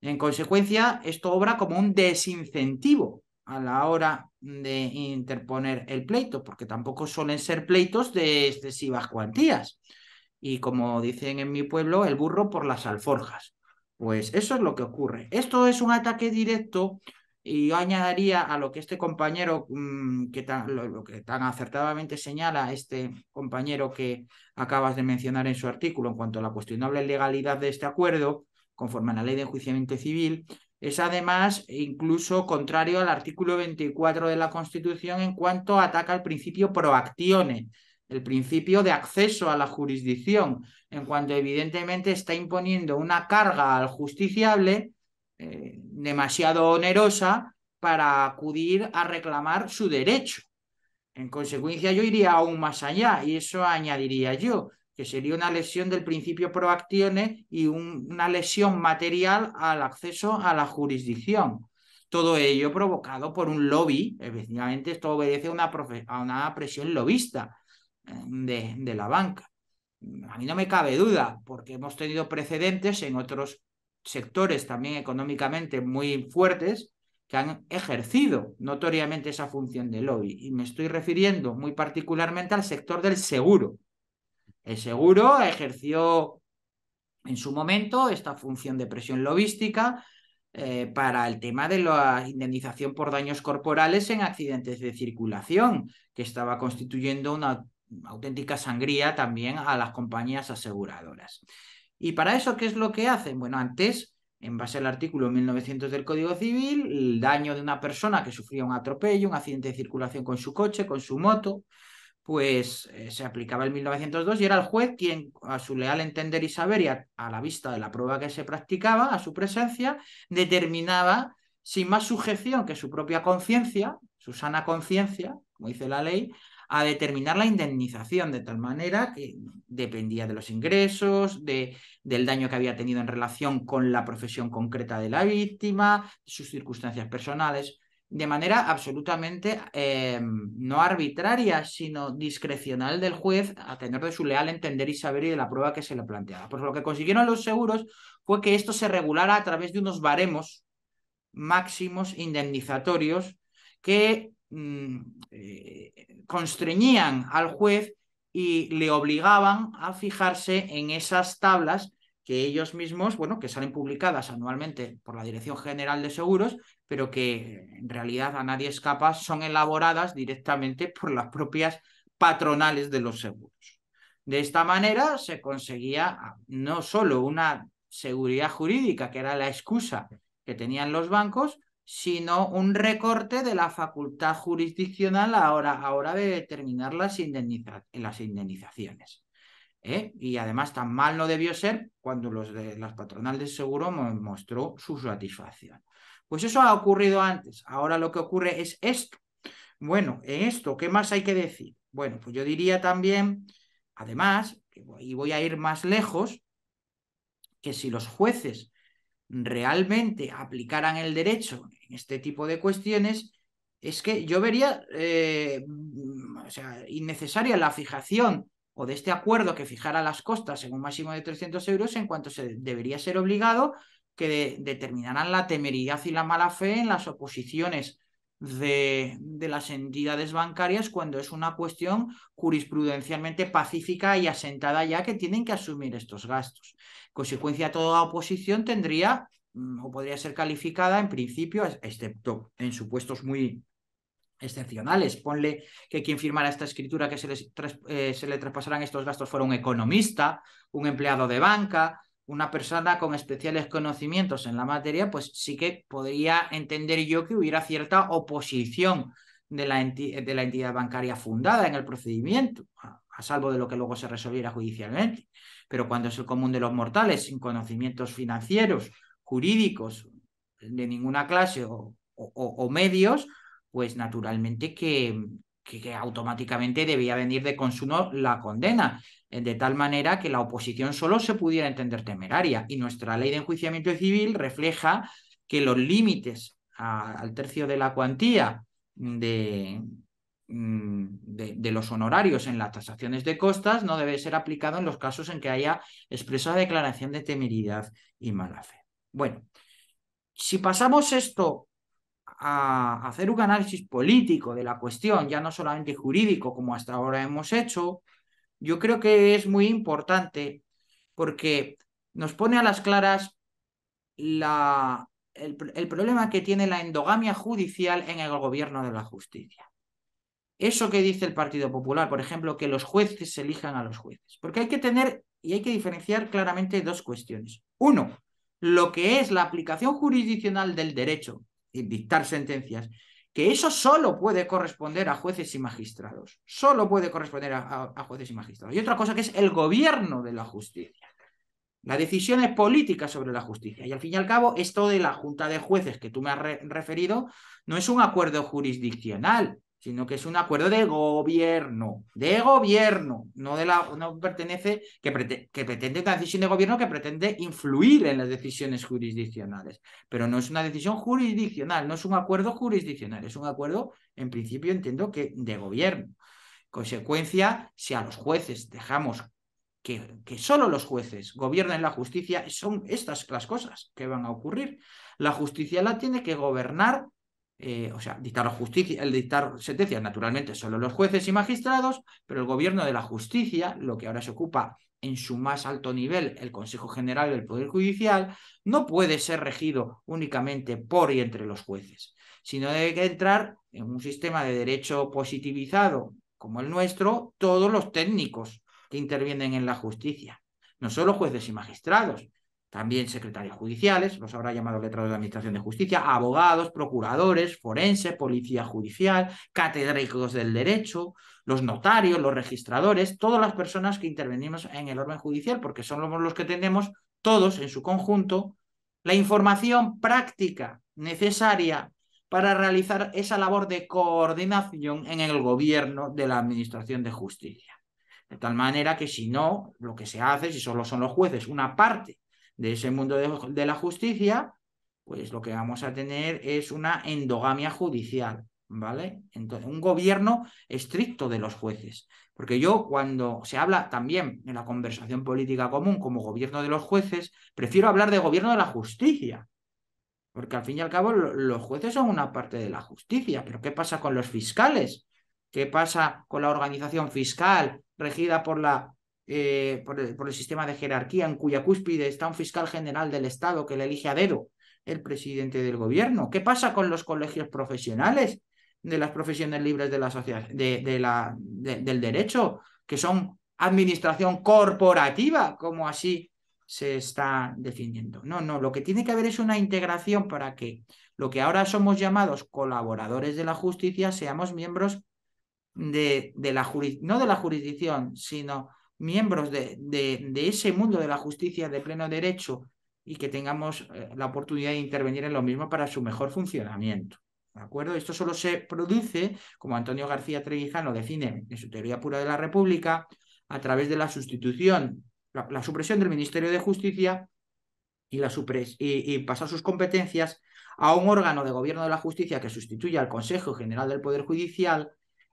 Speaker 2: En consecuencia, esto obra como un desincentivo a la hora de interponer el pleito, porque tampoco suelen ser pleitos de excesivas cuantías. Y como dicen en mi pueblo, el burro por las alforjas. Pues eso es lo que ocurre. Esto es un ataque directo y yo añadiría a lo que este compañero, mm, que tan, lo, que tan acertadamente señala este compañero que acabas de mencionar en su artículo en cuanto a la cuestionable legalidad de este acuerdo, conforme a la ley de enjuiciamiento civil, es además incluso contrario al artículo 24 de la Constitución en cuanto ataca el principio proactione, el principio de acceso a la jurisdicción, en cuanto evidentemente está imponiendo una carga al justiciable eh, demasiado onerosa para acudir a reclamar su derecho. En consecuencia, yo iría aún más allá y eso añadiría yo, que sería una lesión del principio proactione y una lesión material al acceso a la jurisdicción. Todo ello provocado por un lobby, efectivamente esto obedece a una, a una presión lobista eh, de, de la banca. A mí no me cabe duda, porque hemos tenido precedentes en otros sectores también económicamente muy fuertes que han ejercido notoriamente esa función de lobby. Y me estoy refiriendo muy particularmente al sector del seguro. El seguro ejerció en su momento esta función de presión lobística eh, para el tema de la indemnización por daños corporales en accidentes de circulación, que estaba constituyendo una auténtica sangría también a las compañías aseguradoras. Y para eso, ¿qué es lo que hacen? Bueno, antes, en base al artículo 1900 del Código Civil, el daño de una persona que sufría un atropello, un accidente de circulación con su coche, con su moto, pues eh, se aplicaba el 1902 y era el juez quien, a su leal entender y saber y a, la vista de la prueba que se practicaba, a su presencia, determinaba sin más sujeción que su propia conciencia, su sana conciencia, como dice la ley, a determinar la indemnización de tal manera que dependía de los ingresos, de, del daño que había tenido en relación con la profesión concreta de la víctima, sus circunstancias personales, de manera absolutamente eh, no arbitraria, sino discrecional del juez a tener de su leal entender y saber y de la prueba que se le planteaba. Pues lo que consiguieron los seguros fue que esto se regulara a través de unos baremos máximos indemnizatorios que constreñían al juez y le obligaban a fijarse en esas tablas que ellos mismos, bueno, que salen publicadas anualmente por la Dirección General de Seguros, pero que en realidad a nadie escapa, son elaboradas directamente por las propias patronales de los seguros. De esta manera se conseguía no solo una seguridad jurídica, que era la excusa que tenían los bancos, sino un recorte de la facultad jurisdiccional ahora, ahora de determinar las, indemnizaciones. ¿eh? Y además tan mal no debió ser cuando los de las patronales de seguro mostró su satisfacción. Pues eso ha ocurrido antes. Ahora lo que ocurre es esto. Bueno, en esto, ¿qué más hay que decir? Bueno, pues yo diría también, además, y voy a ir más lejos, que si los jueces realmente aplicaran el derecho en este tipo de cuestiones, es que yo vería eh, o sea, innecesaria la fijación o de este acuerdo que fijara las costas en un máximo de 300 euros en cuanto se debería ser obligado que determinaran la temeridad y la mala fe en las oposiciones de, de, las entidades bancarias cuando es una cuestión jurisprudencialmente pacífica y asentada ya que tienen que asumir estos gastos. Consecuencia, toda oposición tendría mm, o podría ser calificada en principio, excepto en supuestos muy excepcionales. Ponle que quien firmara esta escritura que se, eh, le traspasaran estos gastos fuera un economista, un empleado de banca, una persona con especiales conocimientos en la materia, pues sí que podría entender yo que hubiera cierta oposición de la, de la entidad bancaria fundada en el procedimiento, a, salvo de lo que luego se resolviera judicialmente. Pero cuando es el común de los mortales, sin conocimientos financieros, jurídicos, de ninguna clase o, medios, pues naturalmente que, que, automáticamente debía venir de consumo la condena, eh, de tal manera que la oposición solo se pudiera entender temeraria. Y nuestra ley de enjuiciamiento civil refleja que los límites al tercio de la cuantía de, de, de, los honorarios en las tasaciones de costas no debe ser aplicado en los casos en que haya expresa declaración de temeridad y mala fe. Bueno, si pasamos esto a hacer un análisis político de la cuestión, ya no solamente jurídico como hasta ahora hemos hecho, yo creo que es muy importante porque nos pone a las claras la, el problema que tiene la endogamia judicial en el gobierno de la justicia. Eso que dice el Partido Popular, por ejemplo, que los jueces elijan a los jueces. Porque hay que tener y hay que diferenciar claramente dos cuestiones. Uno, lo que es la aplicación jurisdiccional del derecho dictar sentencias, que eso solo puede corresponder a jueces y magistrados, solo puede corresponder a, jueces y magistrados. Y otra cosa que es el gobierno de la justicia. La decisión es política sobre la justicia. Y al fin y al cabo, esto de la Junta de Jueces que tú me has referido no es un acuerdo jurisdiccional, sino que es un acuerdo de gobierno, de gobierno, no de la, no pertenece, que, que pretende una decisión de gobierno que pretende influir en las decisiones jurisdiccionales, pero no es una decisión jurisdiccional, no es un acuerdo jurisdiccional, es un acuerdo, en principio entiendo que de gobierno. Consecuencia, si a los jueces dejamos que, que, solo los jueces gobiernen la justicia, son estas las cosas que van a ocurrir. La justicia la tiene que gobernar eh, o sea, dictar justicia, el dictar sentencias, naturalmente, solo los jueces y magistrados, pero el gobierno de la justicia, lo que ahora se ocupa en su más alto nivel, el Consejo General del Poder Judicial, no puede ser regido únicamente por y entre los jueces, sino debe entrar en un sistema de derecho positivizado como el nuestro, todos los técnicos que intervienen en la justicia, no solo jueces y magistrados, también secretarios judiciales, los habrá llamado letrados de Administración de Justicia, abogados, procuradores, forense, policía judicial, catedráticos del derecho, los notarios, los registradores, todas las personas que intervenimos en el orden judicial, porque somos los que tenemos todos en su conjunto la información práctica necesaria para realizar esa labor de coordinación en el gobierno de la Administración de Justicia. De tal manera que si no, lo que se hace, si solo son los jueces, una parte de ese mundo de, la justicia, pues lo que vamos a tener es una endogamia judicial, ¿vale? Entonces, un gobierno estricto de los jueces. Porque yo cuando se habla también en la conversación política común como gobierno de los jueces, prefiero hablar de gobierno de la justicia. Porque al fin y al cabo los jueces son una parte de la justicia. Pero ¿qué pasa con los fiscales? ¿Qué pasa con la organización fiscal regida por la eh, por, el, sistema de jerarquía, en cuya cúspide está un fiscal general del Estado que le elige a dedo el presidente del gobierno. ¿Qué pasa con los colegios profesionales de las profesiones libres de la de, del derecho, que son administración corporativa, como así se está definiendo. No, no, lo que tiene que haber es una integración para que lo que ahora somos llamados colaboradores de la justicia seamos miembros de, de la no de la jurisdicción, sino miembros de, de, ese mundo de la justicia de pleno derecho y que tengamos eh, la oportunidad de intervenir en lo mismo para su mejor funcionamiento. ¿De acuerdo? Esto solo se produce, como Antonio García Trevijano define en su teoría pura de la República, a través de la sustitución, la, supresión del Ministerio de Justicia y, la y, pasar sus competencias a un órgano de gobierno de la justicia que sustituya al Consejo General del Poder Judicial,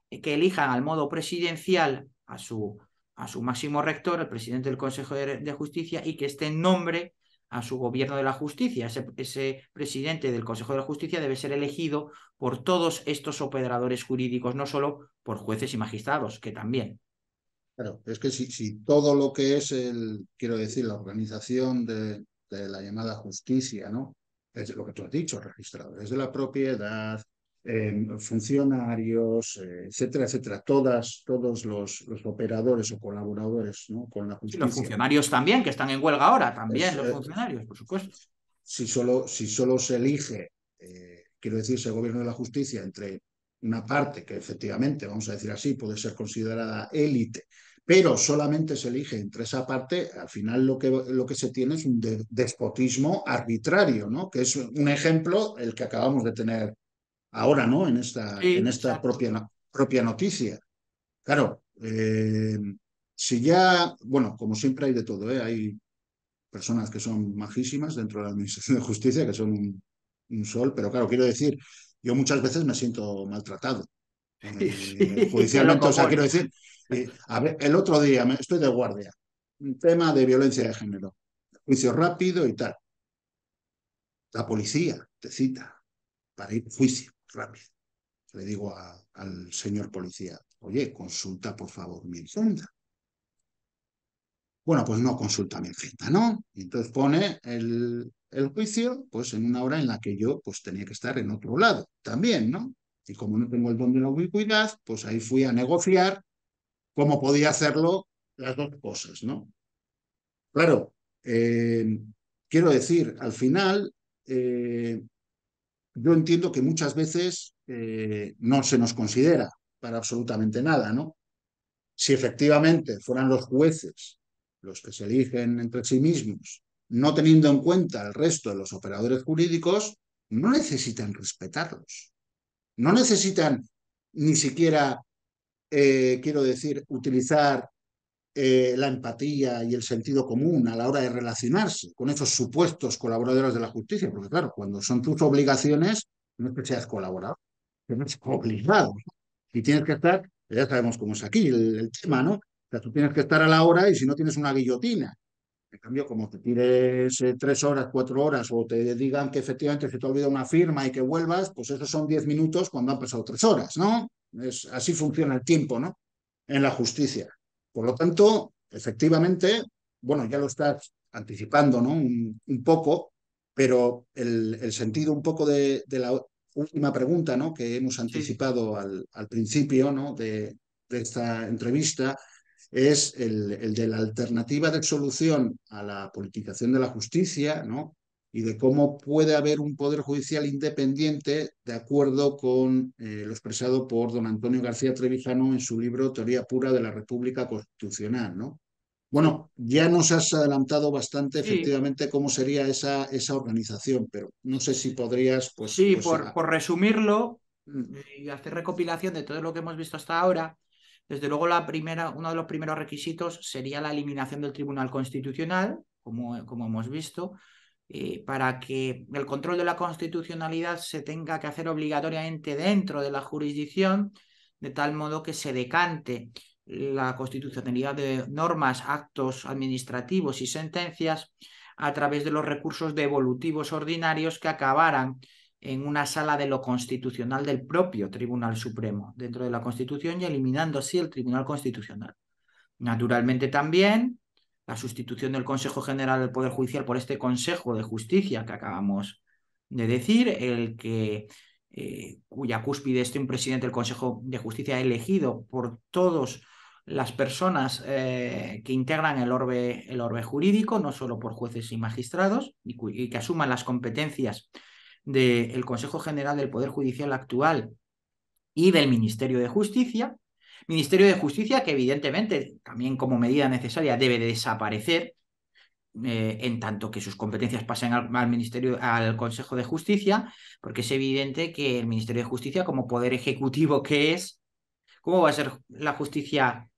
Speaker 2: eh, que elijan al modo presidencial a su, a su máximo rector, el presidente del Consejo de, Justicia, y que esté en nombre a su gobierno de la justicia. Ese, presidente del Consejo de la Justicia debe ser elegido por todos estos operadores jurídicos, no solo por jueces y magistrados, que también.
Speaker 1: Claro, es que si, todo lo que es el, quiero decir, la organización de, la llamada justicia, ¿no? Es lo que tú has dicho, registradores de la propiedad, funcionarios, eh, etcétera, etcétera, todas, todos los, los, operadores o colaboradores ¿no? con la justicia.
Speaker 2: los funcionarios también, que están en huelga ahora, también los funcionarios, por supuesto.
Speaker 1: Si solo, si solo se elige, eh, quiero decir, el gobierno de la justicia entre una parte que efectivamente, vamos a decir así, puede ser considerada élite, pero solamente se elige entre esa parte, al final lo que, lo que se tiene es un despotismo arbitrario, ¿no? Que es un ejemplo el que acabamos de tener ahora, ¿no? En esta, en esta propia, propia noticia. Claro, eh, si ya, bueno, como siempre hay de todo, ¿eh? Hay personas que son majísimas dentro de la Administración de Justicia, que son un, un sol, pero claro, quiero decir, yo muchas veces me siento maltratado. Eh, judicialmente, o sea, quiero decir, eh, a ver, el otro día me, estoy de guardia, un tema de violencia de género, juicio rápido y tal. La policía te cita para ir a juicio rápido. Le digo al señor policía, oye, consulta por favor mi agenda. Bueno, pues no consulta mi agenda, ¿no? Y entonces pone el, el juicio, pues en una hora en la que yo pues tenía que estar en otro lado también, ¿no? Y como no tengo el don de la ubicuidad, pues ahí fui a negociar cómo podía hacerlo las dos cosas, ¿no? Claro, eh, quiero decir, al final, eh, yo entiendo que muchas veces eh, no se nos considera para absolutamente nada, ¿no? Si efectivamente fueran los jueces los que se eligen entre sí mismos no teniendo en cuenta el resto de los operadores jurídicos, no necesitan respetarlos. No necesitan ni siquiera, eh, quiero decir, utilizar eh, la empatía y el sentido común a la hora de relacionarse con esos supuestos colaboradores de la justicia, porque claro, cuando son tus obligaciones, no es que seas colaborador, eres obligado. Y tienes que estar, ya sabemos cómo es aquí el, el tema, ¿no? O sea, tú tienes que estar a la hora y si no tienes una guillotina en cambio, como te tires eh, tres horas, cuatro horas o te digan que efectivamente se te olvida una firma y que vuelvas, pues esos son diez minutos cuando han pasado tres horas, ¿no? Es, así funciona el tiempo, ¿no? En la justicia. Por lo tanto, efectivamente, bueno, ya lo estás anticipando, ¿no? Un, poco, pero el, sentido un poco de, la última pregunta, ¿no? Que hemos anticipado al, al, principio, ¿no? De, de esta entrevista, es el, de la alternativa de solución a la politización de la justicia, ¿no? Y de cómo puede haber un poder judicial independiente de acuerdo con eh, lo expresado por don Antonio García Trevijano en su libro Teoría Pura de la República Constitucional. ¿no? Bueno, ya nos has adelantado bastante efectivamente cómo sería esa, esa organización, pero no sé si podrías... Pues,
Speaker 2: sí,
Speaker 1: pues,
Speaker 2: por, por resumirlo mm. y hacer recopilación de todo lo que hemos visto hasta ahora, desde luego, la primera, uno de los primeros requisitos sería la eliminación del Tribunal Constitucional, como, como hemos visto, eh, para que el control de la constitucionalidad se tenga que hacer obligatoriamente dentro de la jurisdicción, de tal modo que se decante la constitucionalidad de normas, actos administrativos y sentencias a través de los recursos devolutivos ordinarios que acabaran en una sala de lo constitucional del propio Tribunal Supremo dentro de la Constitución y eliminando así el Tribunal Constitucional. Naturalmente también la sustitución del Consejo General del Poder Judicial por este Consejo de Justicia que acabamos de decir, el que eh, cuya cúspide esté un presidente del Consejo de Justicia elegido por todos las personas eh, que integran el orbe, el orbe jurídico, no solo por jueces y magistrados, y, que asuman las competencias del Consejo General del Poder Judicial actual y del Ministerio de Justicia. Ministerio de Justicia que evidentemente también como medida necesaria debe de desaparecer eh, en tanto que sus competencias pasen al, Ministerio, al Consejo de Justicia, porque es evidente que el Ministerio de Justicia, como poder ejecutivo que es, ¿cómo va a ser la justicia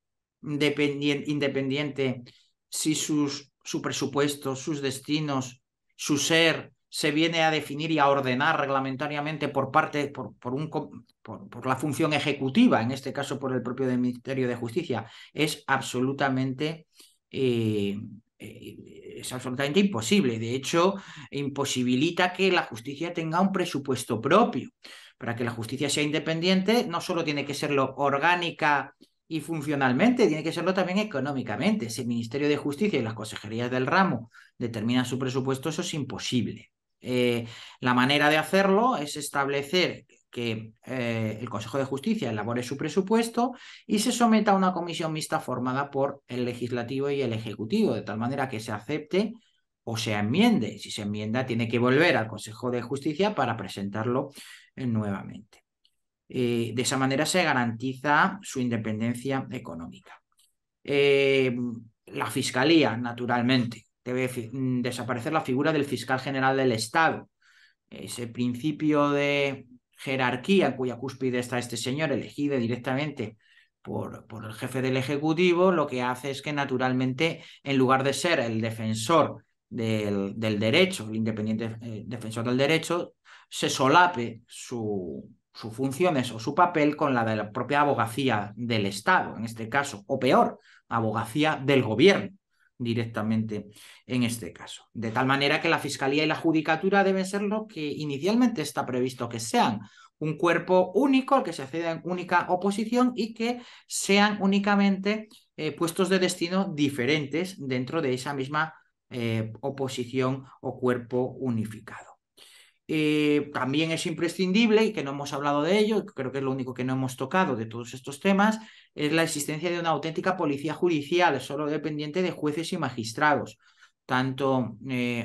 Speaker 2: independiente si sus, su presupuesto, sus destinos, su ser se viene a definir y a ordenar reglamentariamente por parte, por, por, un, por, la función ejecutiva, en este caso por el propio Ministerio de Justicia, es absolutamente eh, eh, es absolutamente imposible. De hecho, imposibilita que la justicia tenga un presupuesto propio. Para que la justicia sea independiente, no solo tiene que serlo orgánica y funcionalmente, tiene que serlo también económicamente. Si el Ministerio de Justicia y las consejerías del ramo determinan su presupuesto, eso es imposible. Eh, la manera de hacerlo es establecer que eh, el Consejo de Justicia elabore su presupuesto y se someta a una comisión mixta formada por el legislativo y el ejecutivo, de tal manera que se acepte o se enmiende. Si se enmienda, tiene que volver al Consejo de Justicia para presentarlo eh, nuevamente. De esa manera se garantiza su independencia económica. la Fiscalía, naturalmente, debe desaparecer la figura del fiscal general del Estado. Ese principio de jerarquía cuya cúspide está este señor, elegido directamente por, por, el jefe del Ejecutivo, lo que hace es que naturalmente, en lugar de ser el defensor del, del derecho, el independiente eh, defensor del derecho, se solape su, sus funciones o su papel con la de la propia abogacía del Estado, en este caso, o peor, abogacía del gobierno directamente en este caso. De tal manera que la Fiscalía y la Judicatura deben ser lo que inicialmente está previsto que sean, un cuerpo único al que se acceda en única oposición y que sean únicamente eh, puestos de destino diferentes dentro de esa misma eh, oposición o cuerpo unificado. Eh, también es imprescindible, y que no hemos hablado de ello, creo que es lo único que no hemos tocado de todos estos temas, es la existencia de una auténtica policía judicial, solo dependiente de jueces y magistrados, tanto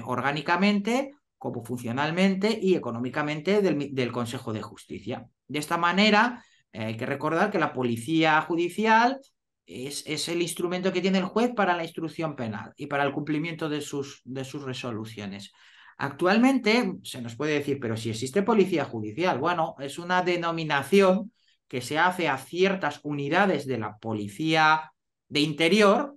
Speaker 2: orgánicamente como funcionalmente y económicamente del, Consejo de Justicia. De esta manera, eh, hay que recordar que la policía judicial es, es, el instrumento que tiene el juez para la instrucción penal y para el cumplimiento de sus, de sus resoluciones. Actualmente se nos puede decir, pero si existe policía judicial, bueno, es una denominación que se hace a ciertas unidades de la policía de interior,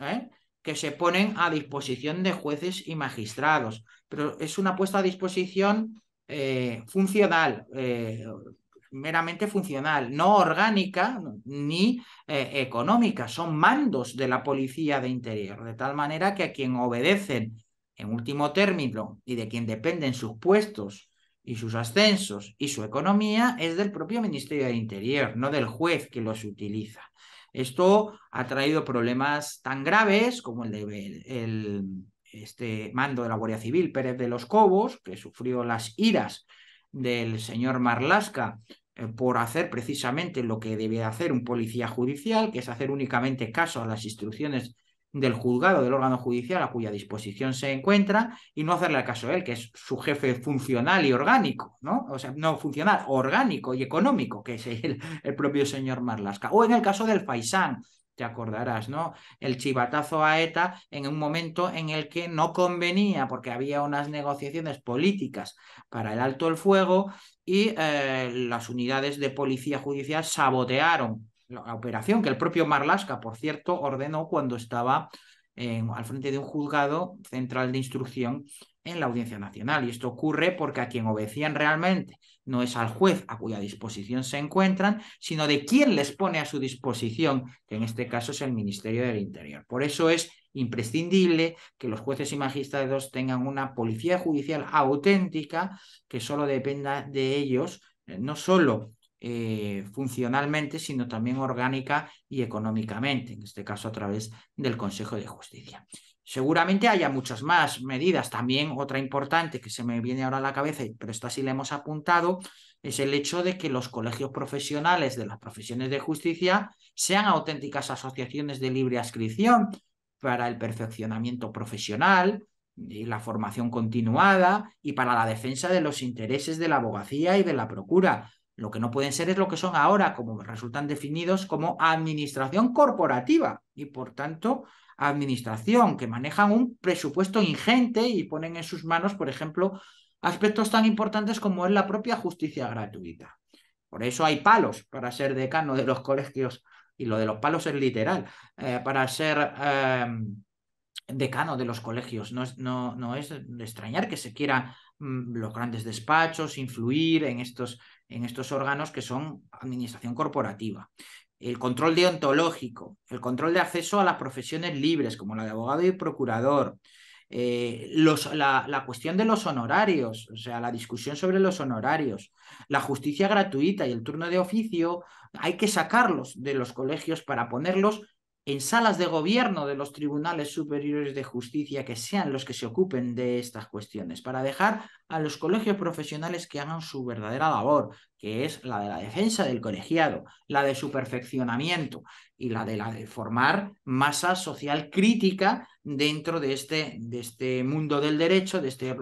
Speaker 2: ¿eh? que se ponen a disposición de jueces y magistrados, pero es una puesta a disposición eh, funcional, eh, meramente funcional, no orgánica ni económica, son mandos de la policía de interior, de tal manera que a quien obedecen en último término y de quien dependen sus puestos y sus ascensos y su economía es del propio Ministerio de Interior, no del juez que los utiliza. Esto ha traído problemas tan graves como el de el, este mando de la Guardia Civil, Pérez de los Cobos, que sufrió las iras del señor Marlasca eh, por hacer precisamente lo que debe hacer un policía judicial, que es hacer únicamente caso a las instrucciones del juzgado, del órgano judicial a cuya disposición se encuentra y no hacerle caso a él, que es su jefe funcional y orgánico, ¿no? O sea, no funcional, orgánico y económico, que es el, el propio señor Marlasca. O en el caso del Faisán, te acordarás, ¿no? El chivatazo a ETA en un momento en el que no convenía porque había unas negociaciones políticas para el alto el fuego y eh, las unidades de policía judicial sabotearon la operación que el propio Marlasca, por cierto, ordenó cuando estaba al frente de un juzgado central de instrucción en la Audiencia Nacional. Y esto ocurre porque a quien obedecían realmente no es al juez a cuya disposición se encuentran, sino de quien les pone a su disposición, que en este caso es el Ministerio del Interior. Por eso es imprescindible que los jueces y magistrados tengan una policía judicial auténtica que solo dependa de ellos, eh, no solo eh, funcionalmente, sino también orgánica y económicamente, en este caso a través del Consejo de Justicia. Seguramente haya muchas más medidas. También otra importante que se me viene ahora a la cabeza, pero esta sí la hemos apuntado, es el hecho de que los colegios profesionales de las profesiones de justicia sean auténticas asociaciones de libre adscripción para el perfeccionamiento profesional y la formación continuada y para la defensa de los intereses de la abogacía y de la procura. Lo que no pueden ser es lo que son ahora, como resultan definidos como administración corporativa y por tanto administración, que manejan un presupuesto ingente y ponen en sus manos, por ejemplo, aspectos tan importantes como es la propia justicia gratuita. Por eso hay palos para ser decano de los colegios, y lo de los palos es literal, eh, para ser em, decano de los colegios. No es, no, no es extrañar que se quieran mm, los grandes despachos influir en estos, en estos órganos que son administración corporativa. El control deontológico, el control de acceso a las profesiones libres, como la de abogado y procurador, eh, los, la, la, cuestión de los honorarios, o sea, la discusión sobre los honorarios, la justicia gratuita y el turno de oficio, hay que sacarlos de los colegios para ponerlos en salas de gobierno de los tribunales superiores de justicia que sean los que se ocupen de estas cuestiones, para dejar a los colegios profesionales que hagan su verdadera labor, que es la de la defensa del colegiado, la de su perfeccionamiento y la de la de formar masa social crítica dentro de este, de este mundo del derecho, de este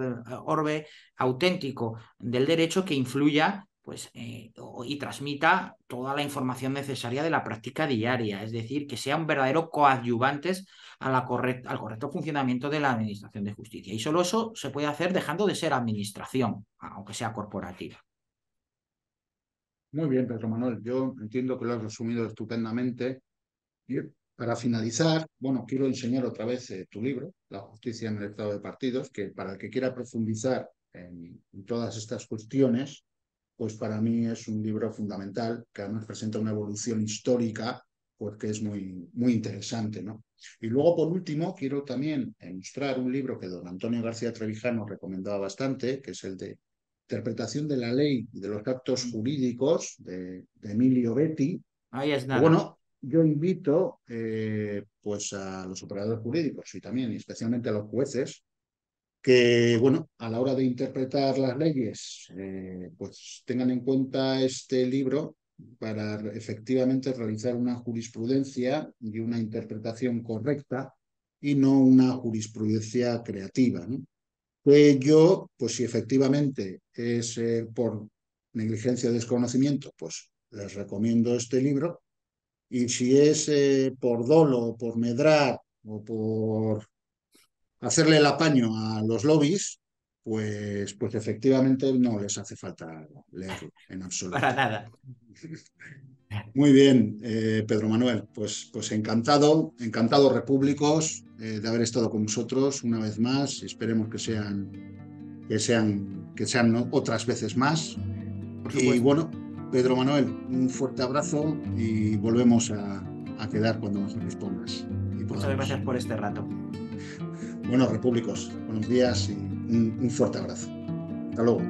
Speaker 2: orbe auténtico del derecho que influya pues, eh, y transmita toda la información necesaria de la práctica diaria, es decir, que sean verdadero coadyuvantes al correcto funcionamiento de la Administración de Justicia. Y solo eso se puede hacer dejando de ser administración, aunque sea corporativa.
Speaker 1: Muy bien, Pedro Manuel. Yo entiendo que lo has resumido estupendamente. Y para finalizar, bueno, quiero enseñar otra vez eh, tu libro, La justicia en el estado de partidos, que para el que quiera profundizar en todas estas cuestiones, pues para mí es un libro fundamental, que además presenta una evolución histórica, porque es muy, muy interesante. ¿no? Y luego, por último, quiero también mostrar un libro que don Antonio García Trevijano recomendaba bastante, que es el de Interpretación de la Ley y de los Actos Jurídicos de, Emilio Betti.
Speaker 2: Ahí es nada.
Speaker 1: Bueno, yo invito eh, pues a los operadores jurídicos y también, especialmente a los jueces, que, bueno, a la hora de interpretar las leyes, eh, pues tengan en cuenta este libro para efectivamente realizar una jurisprudencia y una interpretación correcta y no una jurisprudencia creativa. ¿no? yo, pues si efectivamente es eh, por negligencia o desconocimiento, pues les recomiendo este libro. Y si es eh, por dolo, por medrar o por hacerle el apaño a los lobbies, pues, pues efectivamente no les hace falta leerlo en absoluto.
Speaker 2: Para nada.
Speaker 1: Muy bien, eh, Pedro Manuel, pues, pues encantado, encantado repúblicos eh, de haber estado con nosotros una vez más. Esperemos que sean, que sean, que sean otras veces más. Y bueno, Pedro Manuel, un fuerte abrazo y volvemos a, a quedar cuando nos respondas.
Speaker 2: Muchas gracias por este rato.
Speaker 1: Bueno, repúblicos, buenos días y un, un fuerte abrazo. Hasta luego.